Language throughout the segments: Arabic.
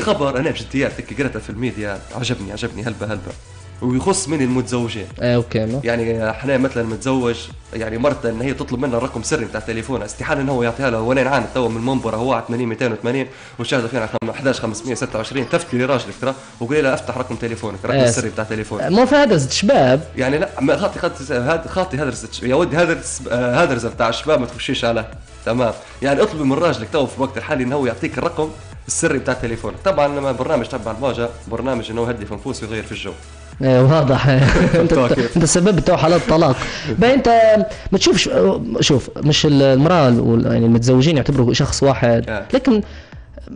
خبر أنا بجديات هيك قريتها في الميديا عجبني عجبني هلبة هلبة. ويخص من المتزوجين. آه أوكي ما. يعني إحنا مثلا متزوج يعني مرته ان هي تطلب منا الرقم السري بتاع تليفونها استحالة إن هو يعطيها لها. وأنا نعاند تو من المنبر هو على 80 280 والشاهده فينا 11 526 تفتي راجلك ترى وقولي لها أفتح رقم تليفونك الرقم آه. السري بتاع تليفونك ما في هدرسة شباب. يعني لا خاطي خاطي خاطي هدرزة يا ودي هدرز آه، هدرزه بتاع الشباب ما تخشيش على. تمام. يعني اطلبي من راجلك تو في الوقت الحالي انه هو يعطيك الرقم السري بتاع تليفونك طبعا لما برنامج تبع المواجهه برنامج إنه يهدي في نفوس ويغير في الجو. إيه واضح. أنت؟ انت السبب بتوع حالات طلاق. بقى أنت ما تشوفش شوف مش المرأة يعني المتزوجين يعتبروا شخص واحد آه. لكن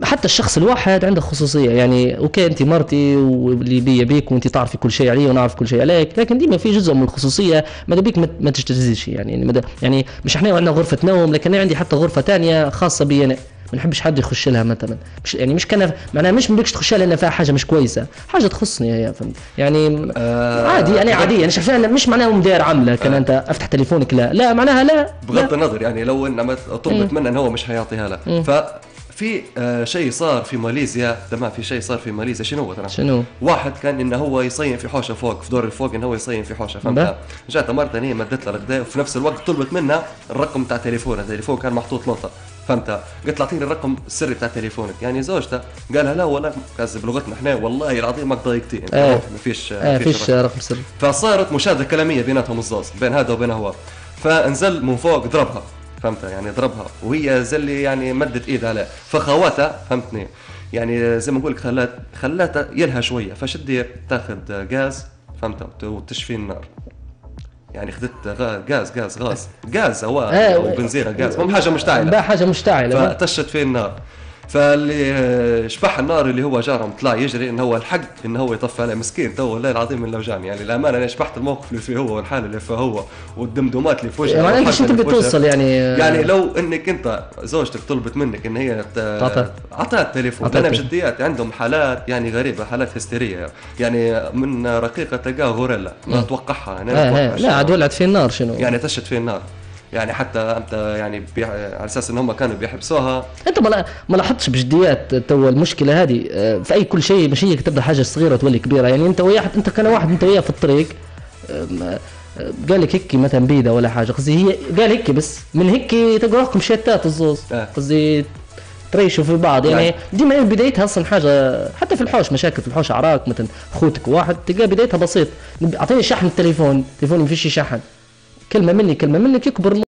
حتى الشخص الواحد عنده خصوصية. يعني okay أنت مرتي واللي بيا بيك وأنت تعرفي كل شيء علي ونعرف كل شيء عليك لكن ديما في جزء من الخصوصية ماذا بيك ما- تجتزيش يعني يعني مش إحنا عندنا غرفة نوم لكن أنا عندي حتى غرفة تانية خاصة بي أنا. ما نحبش حد يخش لها مثلا. مش يعني مش كان معناها مش بدكش تخش لها لأن فيها حاجة مش كويسة. حاجة تخصني هي فهمت؟ يعني آه، عادي أنا عادي. أنا شايفها مش معناها مدير عامله كان آه. أنت أفتح تليفونك لا. لا معناها لا بغض لا. النظر يعني لو انما طلبت منه انه هو مش حيعطيها لها ففي آه شيء صار في ماليزيا. تمام في شيء صار في ماليزيا. شنو هو ترى؟ شنو؟ واحد كان إنه هو يصين في حوشه فوق في دور الفوق إنه هو يصين في حوشه فهمت. جات مرته هي مدت لها الغداء وفي نفس الوقت طلبت منها الرقم تاع تليفونها التليفون كان محطوط لوطه فهمت؟ قلت لها أعطيني الرقم السري بتاع تليفونك. يعني زوجته قالها لا والله كاز بلغتنا إحنا والله العظيم ما ضايقتي. ما فيش آه فيش رقم. رقم سري. فصارت مشاده كلامية بيناتهم الزوز بين هذا وبين هو. فانزل من فوق ضربها. فهمت؟ يعني ضربها. وهي زلي يعني مدت إيدها عليه فخواتها فهمتني؟ يعني زي ما نقول لك خلات خلاتها يلها شوية. دير تاخذ غاز فهمت؟ وتشفي النار. يعني خدت غا- غاز غاز غاز. غاز هو آه، أو بنزينة غاز. مو حاجة مشتعلة. بقى حاجة مشتعلة. فتشت فيه النار. فاللي شبح النار اللي هو جارهم طلع يجري انه هو الحق انه هو يطفي عليه مسكين. تو والله العظيم من لوجان يعني الامانه أنا شبحت الموقف اللي فيه هو والحاله اللي فيه هو والدمدمات اللي في وجهه. يعني أنت شو تبي. توصل يعني؟ يعني لو إنك أنت زوجتك طلبت منك إن هي. اعطاها التليفون. أنا. بجديات عندهم حالات يعني غريبة حالات هستيرية. يعني من رقيقة تلقاه غوريلا ما توقعها أنا آه أتوقعش. لا عاد ولعت فيه النار شنو؟ يعني تشت فيه النار. يعني حتى أنت يعني. على أساس إن هم كانوا بيحبسوها. أنت ما لا- ما لاحظتش بجديات تو المشكلة هذه؟ آه، في أي كل شيء مش هي تبدا حاجة صغيرة تولي كبيرة؟ يعني أنت وياه أنت كان واحد أنت وياه في الطريق آه، قال لك هيك مثلا بيده ولا حاجة. قصدي هي قال هيك بس من هيك تلقاكم شتات الزوز. آه. قصدي تريشوا في بعض. يعني يعني- ديما بدايتها أصلا حاجة حتى في الحوش مشاكل في الحوش عراك مثلا أخوتك واحد تلقى بدايتها بسيط. أعطيني شحن التليفون. تليفوني ما فيش شحن. كلمة مني كلمة منك يكبر